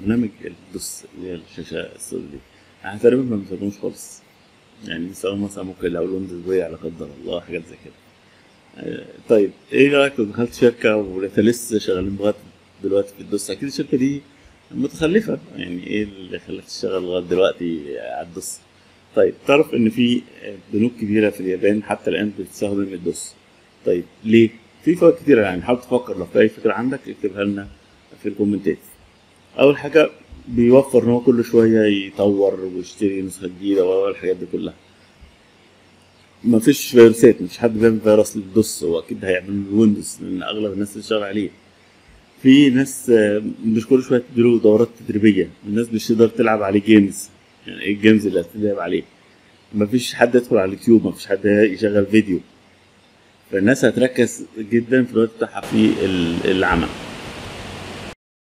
برنامج الدوس اللي هي الشاشة السوداء دي. إحنا تقريبا ما بنستخدموش خالص. يعني بنستخدمه مثلا ممكن لو الويندوز وقع لا قدر الله حاجات زي كده. آه، طيب إيه رأيك لو دخلت شركة ولقيتها لسه شغالين لغاية دلوقتي في الدوس أكيد الشركة دي متخلفة. يعني إيه اللي خلاك تشتغل لغاية دلوقتي على الدوس طيب تعرف إن في بنوك كبيرة في اليابان حتى الآن بتستخدم الدوس طيب ليه؟ في فوائد كتيرة يعني حاول تفكر لو في أي فكرة عندك اكتبها لنا في الكومنتات. أول حاجة بيوفر إن هو كل شوية يطور ويشتري نسخة جديدة والحاجات دي كلها. مفيش فيروسات مفيش حد بيعمل فيروس لل DOS هو أكيد هيعمل ال Windows لأن أغلب الناس بتشتغل عليه. في ناس مش كل شوية تديله دورات تدريبية الناس مش تقدر تلعب عليه games يعني إيه ال games اللي هتلعب عليه؟ مفيش حد يدخل على اليوتيوب مفيش حد يشغل فيديو. فالناس هتركز جدا في الوقت بتاعها في ال- العمل.